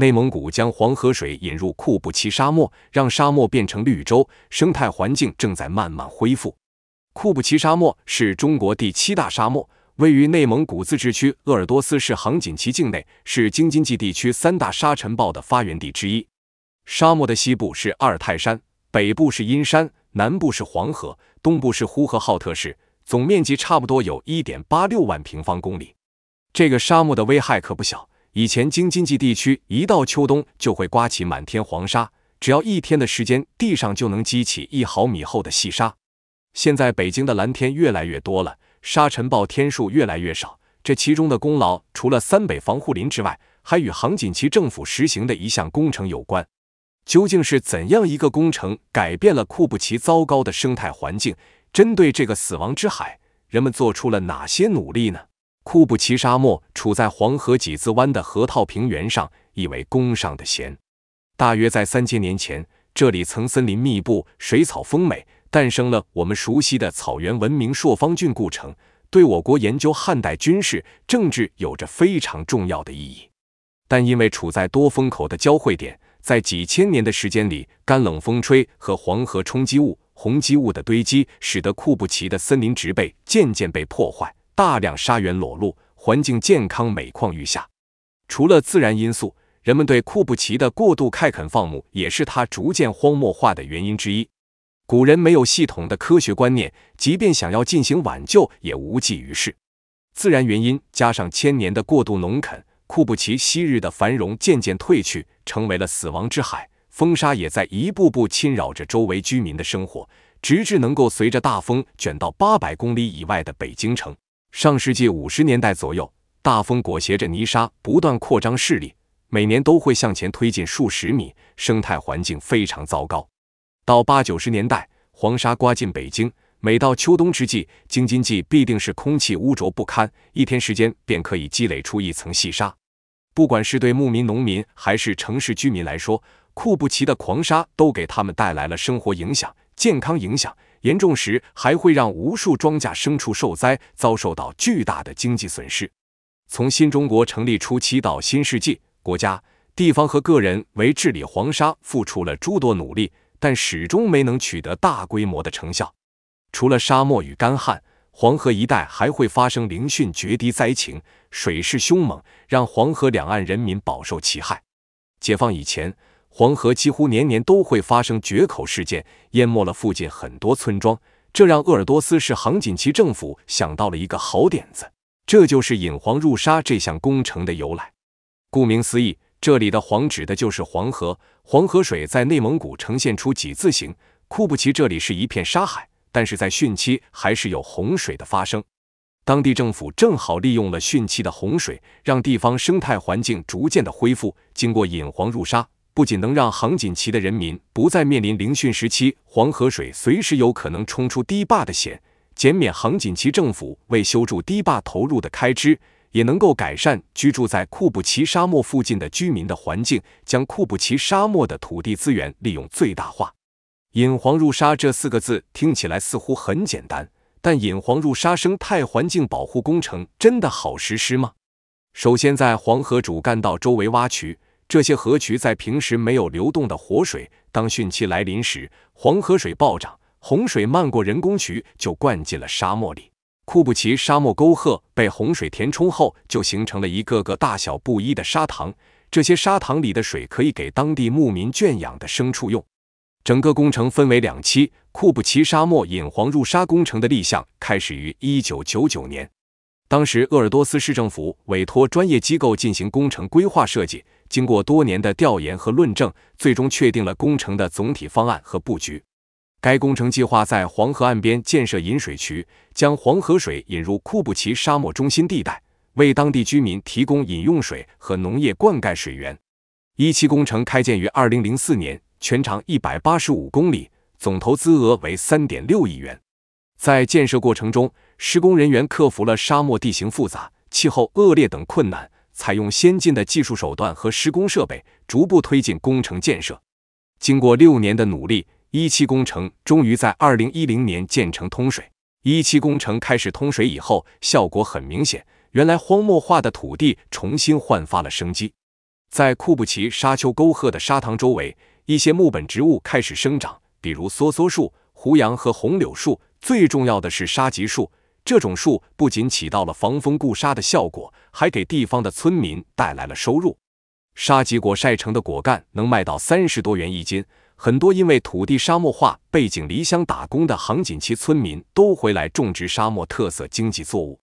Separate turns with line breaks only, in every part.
内蒙古将黄河水引入库布齐沙漠，让沙漠变成绿洲，生态环境正在慢慢恢复。库布齐沙漠是中国第七大沙漠，位于内蒙古自治区鄂尔多斯市杭锦旗境内，是京津冀地区三大沙尘暴的发源地之一。沙漠的西部是阿尔泰山，北部是阴山，南部是黄河，东部是呼和浩特市，总面积差不多有一点八六万平方公里。这个沙漠的危害可不小。以前京津冀地区一到秋冬就会刮起满天黄沙，只要一天的时间，地上就能积起一毫米厚的细沙。现在北京的蓝天越来越多了，沙尘暴天数越来越少。这其中的功劳，除了三北防护林之外，还与杭锦旗政府实行的一项工程有关。究竟是怎样一个工程改变了库布齐糟糕的生态环境？针对这个死亡之海，人们做出了哪些努力呢？库布齐沙漠处在黄河几字湾的河套平原上，意为弓上的弦。大约在三千年前，这里曾森林密布，水草丰美，诞生了我们熟悉的草原文明朔方郡故城，对我国研究汉代军事政治有着非常重要的意义。但因为处在多风口的交汇点，在几千年的时间里，干冷风吹和黄河冲积物、红积物的堆积，使得库布齐的森林植被渐渐被破坏。大量沙源裸露，环境健康每况愈下。除了自然因素，人们对库布齐的过度开垦放牧也是它逐渐荒漠化的原因之一。古人没有系统的科学观念，即便想要进行挽救，也无济于事。自然原因加上千年的过度农垦，库布齐昔日的繁荣渐渐褪去，成为了死亡之海。风沙也在一步步侵扰着周围居民的生活，直至能够随着大风卷到八百公里以外的北京城。上世纪五十年代左右，大风裹挟着泥沙不断扩张势力，每年都会向前推进数十米，生态环境非常糟糕。到八九十年代，黄沙刮进北京，每到秋冬之际，京津冀必定是空气污浊不堪，一天时间便可以积累出一层细沙。不管是对牧民、农民，还是城市居民来说，库布齐的狂沙都给他们带来了生活影响、健康影响。严重时还会让无数庄稼牲畜受灾，遭受到巨大的经济损失。从新中国成立初期到新世纪，国家、地方和个人为治理黄沙付出了诸多努力，但始终没能取得大规模的成效。除了沙漠与干旱，黄河一带还会发生凌汛决堤灾情，水势凶猛，让黄河两岸人民饱受其害。解放以前。黄河几乎年年都会发生决口事件，淹没了附近很多村庄。这让鄂尔多斯市杭锦旗政府想到了一个好点子，这就是引黄入沙这项工程的由来。顾名思义，这里的黄指的就是黄河。黄河水在内蒙古呈现出几字形，库布齐这里是一片沙海，但是在汛期还是有洪水的发生。当地政府正好利用了汛期的洪水，让地方生态环境逐渐的恢复。经过引黄入沙。不仅能让杭锦旗的人民不再面临凌汛时期黄河水随时有可能冲出堤坝的险，减免杭锦旗政府为修筑堤坝投入的开支，也能够改善居住在库布齐沙漠附近的居民的环境，将库布齐沙漠的土地资源利用最大化。引黄入沙这四个字听起来似乎很简单，但引黄入沙生态环境保护工程真的好实施吗？首先，在黄河主干道周围挖渠。这些河渠在平时没有流动的活水，当汛期来临时，黄河水暴涨，洪水漫过人工渠就灌进了沙漠里。库布齐沙漠沟壑被洪水填充后，就形成了一个个大小不一的沙塘。这些沙塘里的水可以给当地牧民圈养的牲畜用。整个工程分为两期，库布齐沙漠引黄入沙工程的立项开始于一九九九年。当时，鄂尔多斯市政府委托专业机构进行工程规划设计，经过多年的调研和论证，最终确定了工程的总体方案和布局。该工程计划在黄河岸边建设引水渠，将黄河水引入库布齐沙漠中心地带，为当地居民提供饮用水和农业灌溉水源。一期工程开建于二零零四年，全长一百八十五公里，总投资额为三点六亿元。在建设过程中，施工人员克服了沙漠地形复杂、气候恶劣等困难，采用先进的技术手段和施工设备，逐步推进工程建设。经过六年的努力，一期工程终于在二零一零年建成通水。一期工程开始通水以后，效果很明显，原来荒漠化的土地重新焕发了生机。在库布齐沙丘沟壑的沙塘周围，一些木本植物开始生长，比如梭梭树、胡杨和红柳树。最重要的是沙棘树，这种树不仅起到了防风固沙的效果，还给地方的村民带来了收入。沙棘果晒成的果干能卖到三十多元一斤，很多因为土地沙漠化、背井离乡打工的杭锦旗村民都回来种植沙漠特色经济作物。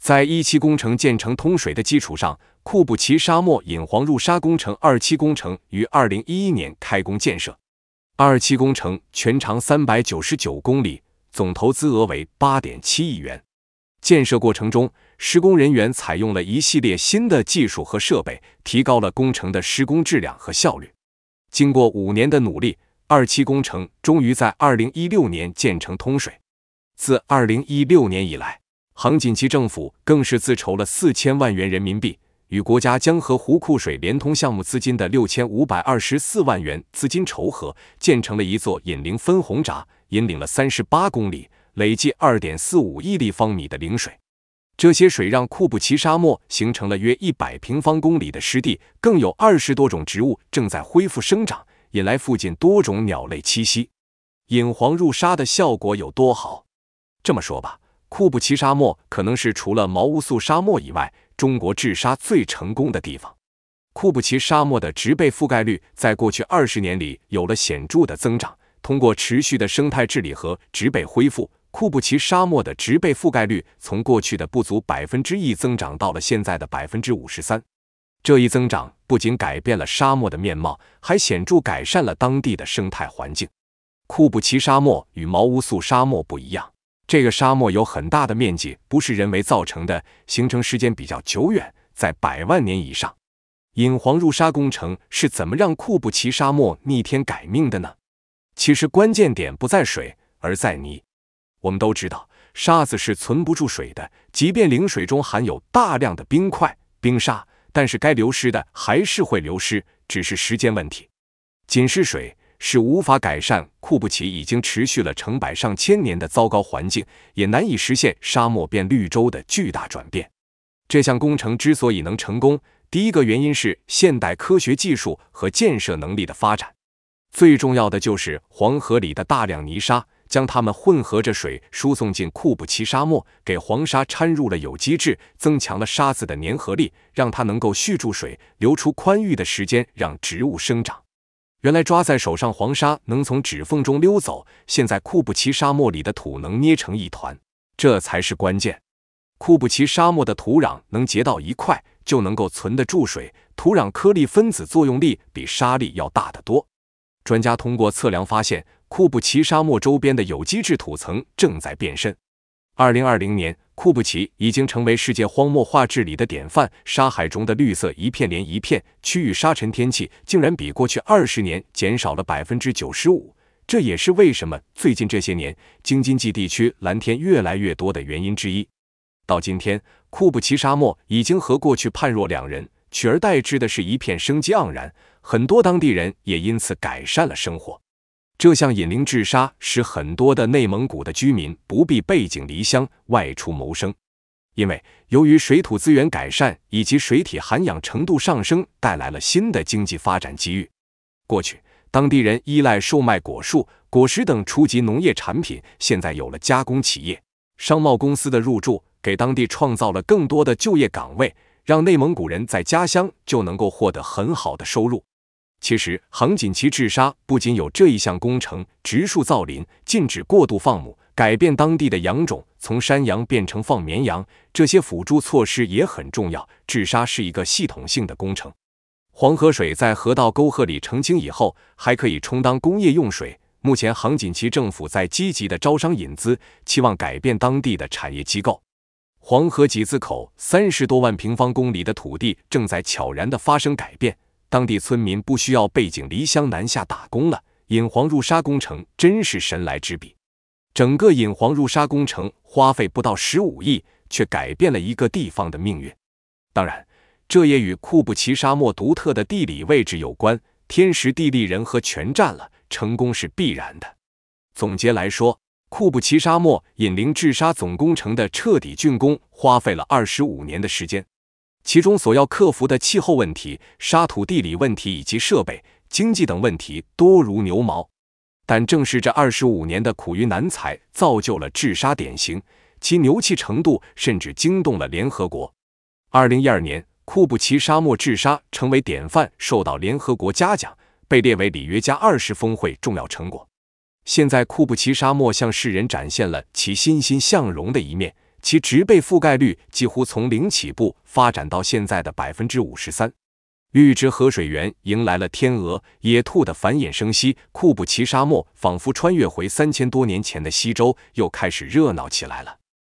在一期工程建成通水的基础上，库布齐沙漠引黄入沙工程二期工程于二零一一年开工建设。二期工程全长三百九十九公里，总投资额为八点七亿元。建设过程中，施工人员采用了一系列新的技术和设备，提高了工程的施工质量和效率。经过五年的努力，二期工程终于在二零一六年建成通水。自二零一六年以来，杭锦旗政府更是自筹了四千万元人民币，与国家江河湖库水连通项目资金的六千五百二十四万元资金筹合，建成了一座引领分洪闸，引领了三十八公里、累计二点四五亿立方米的领水。这些水让库布齐沙漠形成了约一百平方公里的湿地，更有二十多种植物正在恢复生长，引来附近多种鸟类栖息。引黄入沙的效果有多好？这么说吧。库布齐沙漠可能是除了毛乌素沙漠以外，中国治沙最成功的地方。库布齐沙漠的植被覆盖率在过去二十年里有了显著的增长。通过持续的生态治理和植被恢复，库布齐沙漠的植被覆盖率从过去的不足百分之一增长到了现在的百分之五十三。这一增长不仅改变了沙漠的面貌，还显著改善了当地的生态环境。库布齐沙漠与毛乌素沙漠不一样。这个沙漠有很大的面积不是人为造成的，形成时间比较久远，在百万年以上。引黄入沙工程是怎么让库布齐沙漠逆天改命的呢？其实关键点不在水，而在泥。我们都知道，沙子是存不住水的，即便零水中含有大量的冰块、冰沙，但是该流失的还是会流失，只是时间问题。仅是水。是无法改善库布齐已经持续了成百上千年的糟糕环境，也难以实现沙漠变绿洲的巨大转变。这项工程之所以能成功，第一个原因是现代科学技术和建设能力的发展，最重要的就是黄河里的大量泥沙，将它们混合着水输送进库布齐沙漠，给黄沙掺入了有机质，增强了沙子的粘合力，让它能够蓄住水，留出宽裕的时间让植物生长。原来抓在手上黄沙能从指缝中溜走，现在库布齐沙漠里的土能捏成一团，这才是关键。库布齐沙漠的土壤能结到一块，就能够存得住水，土壤颗粒分子作用力比沙粒要大得多。专家通过测量发现，库布齐沙漠周边的有机质土层正在变深。二零二零年，库布齐已经成为世界荒漠化治理的典范。沙海中的绿色一片连一片，区域沙尘天气竟然比过去二十年减少了百分之九十五。这也是为什么最近这些年京津冀地区蓝天越来越多的原因之一。到今天，库布齐沙漠已经和过去判若两人，取而代之的是一片生机盎然，很多当地人也因此改善了生活。这项引灵治沙，使很多的内蒙古的居民不必背井离乡外出谋生，因为由于水土资源改善以及水体涵养程度上升，带来了新的经济发展机遇。过去，当地人依赖售卖果树、果实等初级农业产品，现在有了加工企业、商贸公司的入驻，给当地创造了更多的就业岗位，让内蒙古人在家乡就能够获得很好的收入。其实，杭锦旗治沙不仅有这一项工程，植树造林、禁止过度放牧、改变当地的羊种，从山羊变成放绵羊，这些辅助措施也很重要。治沙是一个系统性的工程。黄河水在河道沟壑里澄清以后，还可以充当工业用水。目前，杭锦旗政府在积极的招商引资，期望改变当地的产业机构。黄河几字口三十多万平方公里的土地正在悄然的发生改变。当地村民不需要背井离乡南下打工了。引黄入沙工程真是神来之笔，整个引黄入沙工程花费不到十五亿，却改变了一个地方的命运。当然，这也与库布齐沙漠独特的地理位置有关，天时地利人和全占了，成功是必然的。总结来说，库布齐沙漠引灵治沙总工程的彻底竣工花费了二十五年的时间。其中所要克服的气候问题、沙土地理问题以及设备、经济等问题多如牛毛。但正是这二十五年的苦于难采，造就了治沙典型，其牛气程度甚至惊动了联合国。二零一二年，库布齐沙漠治沙成为典范，受到联合国嘉奖，被列为里约加二十峰会重要成果。现在，库布齐沙漠向世人展现了其欣欣向荣的一面，其植被覆盖率几乎从零起步发展到现在的百分之五十三。绿植河水源迎来了天鹅、野兔的繁衍生息，库布齐沙漠仿佛穿越回三千多年前的西周，又开始热闹起来了。